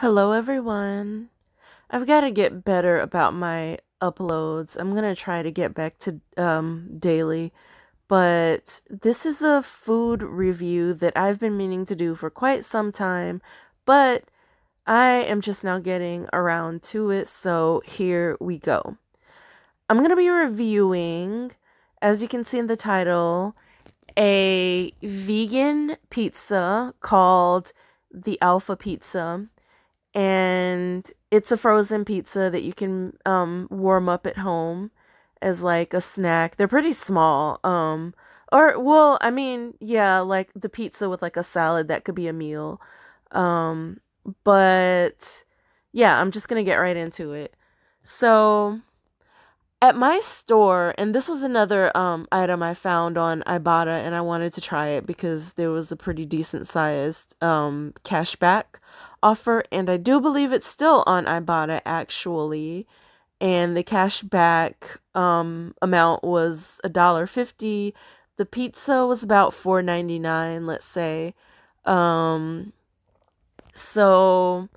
Hello, everyone. I've got to get better about my uploads. I'm going to try to get back to um, daily, but this is a food review that I've been meaning to do for quite some time, but I am just now getting around to it, so here we go. I'm going to be reviewing, as you can see in the title, a vegan pizza called the Alpha Pizza and it's a frozen pizza that you can um warm up at home as like a snack. They're pretty small. Um or well, I mean, yeah, like the pizza with like a salad that could be a meal. Um but yeah, I'm just going to get right into it. So at my store, and this was another um, item I found on Ibotta, and I wanted to try it because there was a pretty decent sized um, cashback offer, and I do believe it's still on Ibotta actually. And the cashback um, amount was a dollar fifty. The pizza was about four ninety nine, let's say. Um, so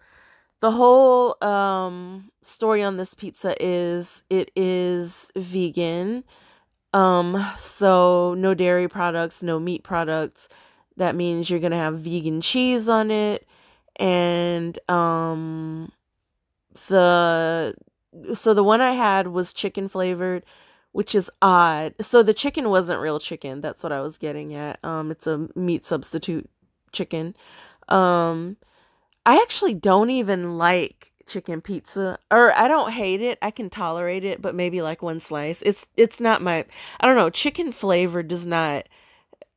the whole um, story on this pizza is it is vegan. Um, so no dairy products, no meat products. That means you're gonna have vegan cheese on it, and um, the so the one I had was chicken flavored, which is odd. So the chicken wasn't real chicken. That's what I was getting at. Um, it's a meat substitute chicken. Um, I actually don't even like chicken pizza or I don't hate it. I can tolerate it, but maybe like one slice. It's it's not my I don't know, chicken flavor does not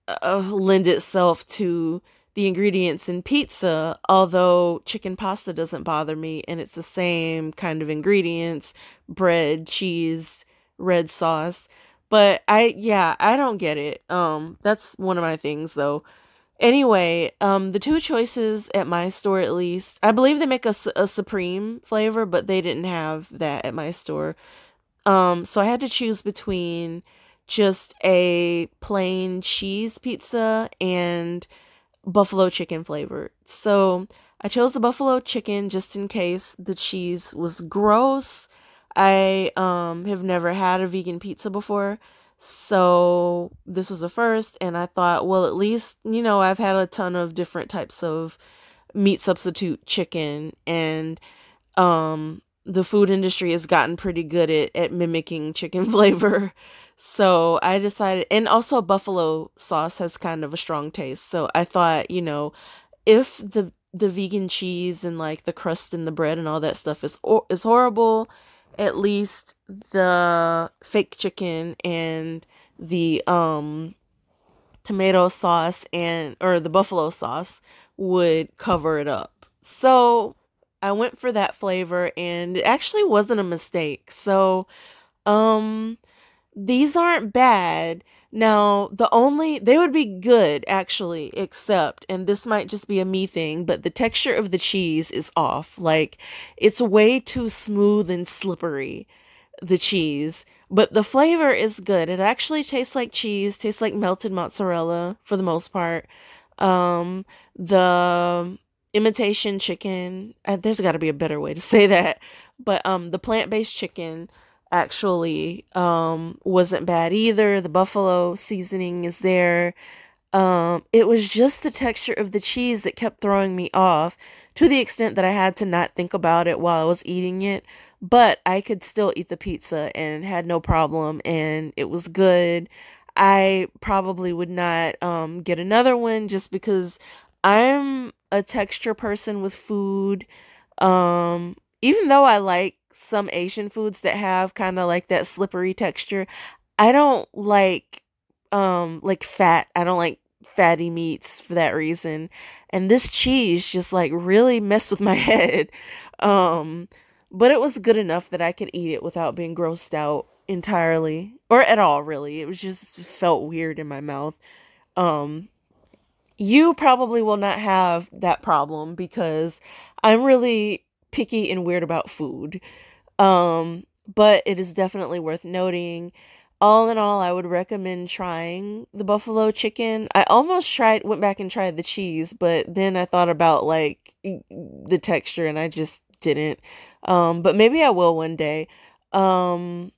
uh, lend itself to the ingredients in pizza, although chicken pasta doesn't bother me and it's the same kind of ingredients, bread, cheese, red sauce. But I yeah, I don't get it. Um that's one of my things though. Anyway, um, the two choices at my store, at least, I believe they make a, a supreme flavor, but they didn't have that at my store. Um, so I had to choose between just a plain cheese pizza and buffalo chicken flavor. So I chose the buffalo chicken just in case the cheese was gross. I um have never had a vegan pizza before, so this was a first, and I thought, well, at least, you know, I've had a ton of different types of meat substitute chicken, and um, the food industry has gotten pretty good at, at mimicking chicken flavor. So I decided, and also buffalo sauce has kind of a strong taste. So I thought, you know, if the the vegan cheese and like the crust and the bread and all that stuff is is horrible, at least the fake chicken and the um tomato sauce and or the buffalo sauce would cover it up. So I went for that flavor and it actually wasn't a mistake. So um these aren't bad. Now, the only, they would be good actually, except, and this might just be a me thing, but the texture of the cheese is off. Like, it's way too smooth and slippery, the cheese, but the flavor is good. It actually tastes like cheese, tastes like melted mozzarella for the most part. Um, the imitation chicken, uh, there's got to be a better way to say that, but um, the plant based chicken actually um, wasn't bad either. The buffalo seasoning is there. Um, it was just the texture of the cheese that kept throwing me off to the extent that I had to not think about it while I was eating it. But I could still eat the pizza and had no problem, and it was good. I probably would not um, get another one just because I'm a texture person with food. Um, even though I like some Asian foods that have kind of like that slippery texture. I don't like um like fat. I don't like fatty meats for that reason. And this cheese just like really messed with my head. Um but it was good enough that I could eat it without being grossed out entirely or at all really. It was just felt weird in my mouth. Um you probably will not have that problem because I'm really picky and weird about food. Um, but it is definitely worth noting. all in all, I would recommend trying the buffalo chicken. I almost tried, went back and tried the cheese, but then I thought about like the texture and I just didn't. Um, but maybe I will one day. Um,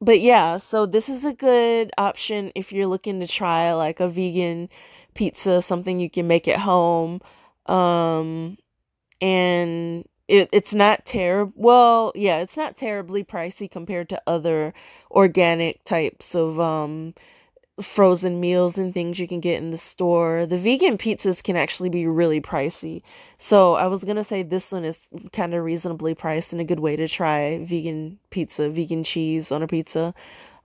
but yeah, so this is a good option if you're looking to try like a vegan pizza, something you can make at home. Um, and it, it's not terrible. Well, yeah, it's not terribly pricey compared to other organic types of um frozen meals and things you can get in the store. The vegan pizzas can actually be really pricey. So I was going to say this one is kind of reasonably priced and a good way to try vegan pizza, vegan cheese on a pizza.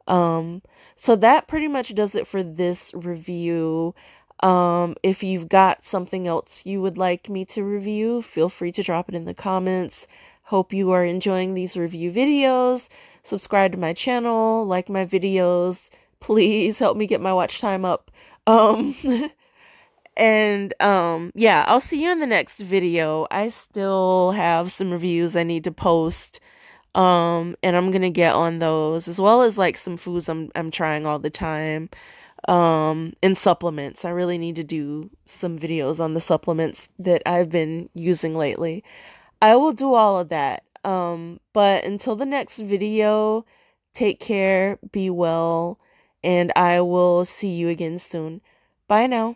Um, so that pretty much does it for this review. Um, if you've got something else you would like me to review, feel free to drop it in the comments. Hope you are enjoying these review videos. Subscribe to my channel, like my videos. Please help me get my watch time up. Um, and um, yeah, I'll see you in the next video. I still have some reviews I need to post. Um, and I'm gonna get on those as well as like some foods I'm I'm trying all the time um, and supplements. I really need to do some videos on the supplements that I've been using lately. I will do all of that. Um, but until the next video, take care, be well, and I will see you again soon. Bye now.